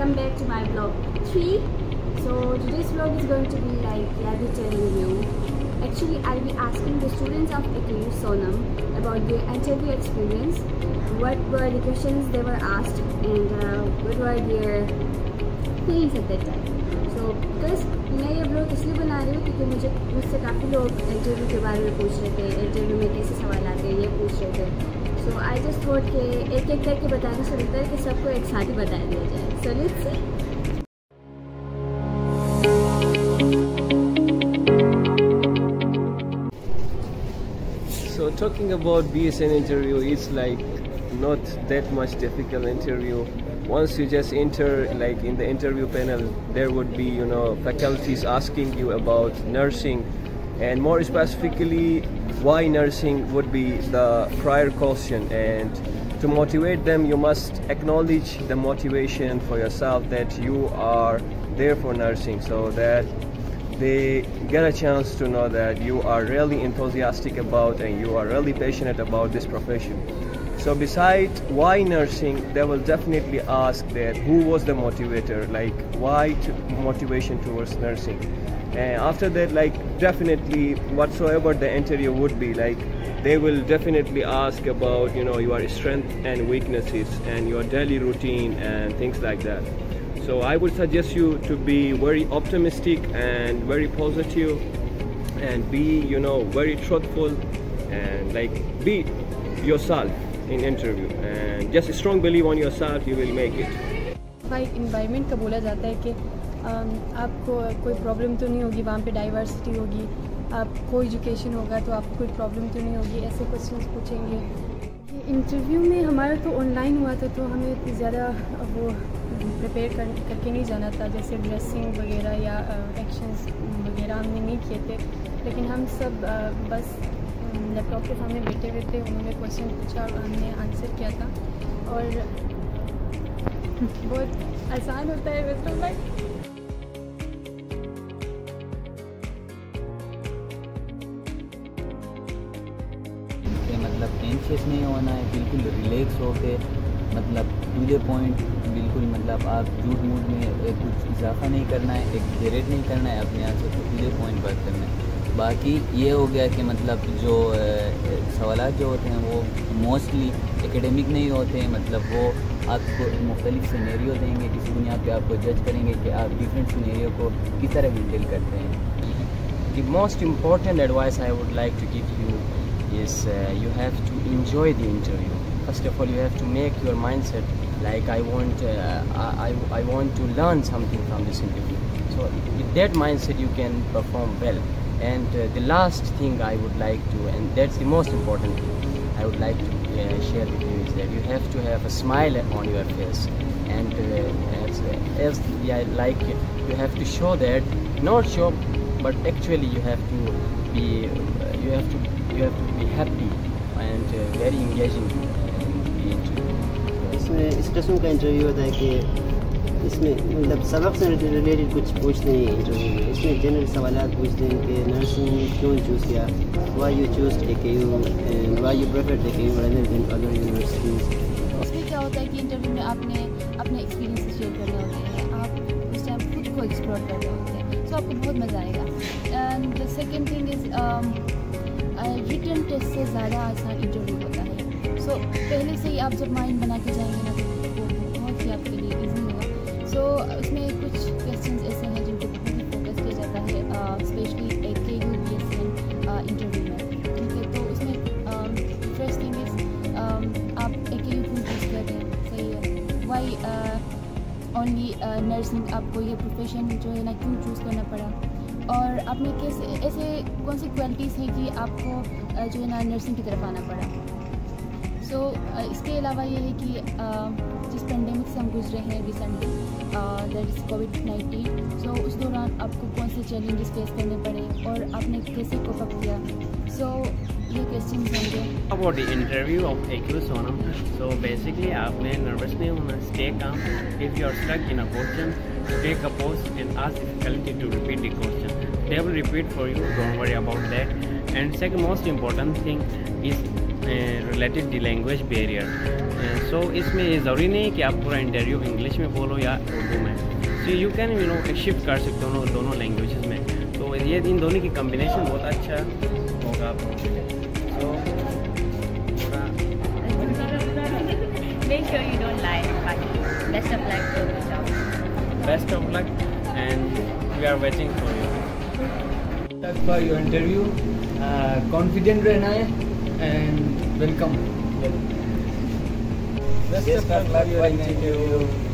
welcome back to my vlog 3 so today's vlog is going to be like I'll be telling you actually I'll be asking the students of AKU Sonam about their interview experience what were the questions they were asked and uh, what were their feelings at that time so because मैं ये blog इसलिए बना रही हूँ क्योंकि मुझे मुझसे काफ़ी लोग इंटरव्यू के बारे में पूछ रहे थे इंटरव्यू में कैसे सवाल आते हैं ये पूछ रहे थे सो आई जस्ट थॉट कि एक एक करके बताने से बेहतर है कि सबको एक साथ ही बता दिया जाए so let's see So talking about BSN interview, it's like not that much difficult interview. Once you just enter, like in the interview panel, there would be you know faculties asking you about nursing, and more specifically, why nursing would be the prior question. And to motivate them, you must acknowledge the motivation for yourself that you are there for nursing, so that they get a chance to know that you are really enthusiastic about and you are really passionate about this profession. So besides why nursing, they will definitely ask that who was the motivator, like why motivation towards nursing. And after that, like definitely whatsoever the interview would be, like they will definitely ask about you know your strength and weaknesses and your daily routine and things like that. So I would suggest you to be very optimistic and very positive and be, you know, very truthful and like be yourself in interview. And just strong believe on yourself you will make it. भाई environment का बोला जाता है कि अम, आपको कोई problem तो नहीं होगी वहाँ पे डाइवर्सिटी होगी। आपको एजुकेशन होगा तो आपको कोई प्रॉब्लम तो नहीं होगी ऐसे क्वेश्चंस पूछेंगे। इंटरव्यू में हमारा तो ऑनलाइन हुआ था तो हमें इतनी ज़्यादा वो प्रिपेयर कर, करके नहीं जाना था जैसे ड्रेसिंग वगैरह या एक्शंस वगैरह हमने नहीं किए थे। लेकिन हम सब अ, बस लैपटॉप के सामने बैठे हुए थे, उन्होंने क्वेश्चन पूछा और हमने आंसर किया था। और बहुत आसान होता है वैसे भाई मतलब एंशियस नहीं होना है, बिल्कुल रिलैक्स होके मतलब टू द पॉइंट बिल्कुल मतलब आप झूठ मूठ में, कुछ इजाफा नहीं करना है एक्जरेट नहीं करना है अपने आप से तो टू द पॉइंट बात करना है। बाकी ये हो गया कि मतलब जो सवाल जो होते हैं वो मोस्टली एकेडमिक नहीं होते हैं मतलब वो आपको मुख्तलिफ़ सीनेरियो देंगे, किसी दुनिया पर आपको जज करेंगे कि आप डिफरेंट सीनेरियो को किस तरह हैंडल करते हैं। The most important advice I would like to give you is you have to enjoy the interview first of all you have to make your mind set like I want I want to learn something from this interview so with that mind set you can perform well And uh, the last thing I would like to, and that's the most important thing I would like to uh, share with you is that you have to have a smile on your face, and uh, as, as yeah, like you have to show that, not show, but actually you have to be, uh, you have to, you have to be happy and uh, very engaging in the interview. इसमें इस किस्म का interview होता है कि इसमें मतलब सबक से रिलेटेड कुछ पूछते हैं इंटरव्यू में इसमें जनरल सवाल पूछते हैं कि नर्सिंग क्यों चूज़ किया? Why you choose take you why you prefer take you than other universities उसमें क्या होता है कि इंटरव्यू में आपने अपने एक्सपीरियंस शेयर करने होते हैं। आप उस टाइम खुद को एक्सप्लोर कर रहे होते हैं। तो आपको बहुत मज़ा आएगा। And the second thing is written test से ज़्यादा आसान इंटरव्यू होता है। सो पहले से ही आप जब माइंड बना के जाएँगे ना तो बहुत ही आपके लिए ईजी होगा। सो उसमें कुछ क्वेश्चन ऐसे हैं जिनको बहुत ही फोकस किया जाता है स्पेशली के U B S N interview में। ठीक है तो उसमें फ़र्स्ट थिंग इज़ आप ए के यू क्यों चूज़ कर रहे हैं सही है। वाई ओनली नर्सिंग आपको ये प्रोफेशन जो है ना क्यों चूज़ करना पड़ा? और आपने कैसे ऐसे कौन सी क्वालिटीज़ हैं कि आपको जो है ना नर्सिंग की तरफ़ आना पड़ा? सो so, इसके अलावा ये है कि जिस पेंडेमिक से हम गुजरे हैं recently that is Covid nineteen so उस दौरान आपको कौन से चैलेंजेस फेस करने पड़े और आपने कैसे कोपअप किया? सो ये क्वेश्चन होंगे अबाउट द इंटरव्यू ऑफ़ एक सोनम सो बेसिकली आपने नर्वस नहीं होना stay calm if you are stuck in a question take a pause and ask difficulty to repeat the question they will repeat for you don't worry about that and second most important thing is related the language barrier so so, इसमें ये ज़रूरी नहीं कि आप पूरा interview English में बोलो या उर्दू में so you can you know shift कर सकते हो दोनों लैंग्वेजेस में तो ये इन दोनों की कम्बिनेशन बहुत अच्छा होगा so Make sure you don't lie. Best of luck for the job. Best of luck and we are waiting for you for your interview. Uh, confident रहना है and welcome. Best Yes, sir. Thank you.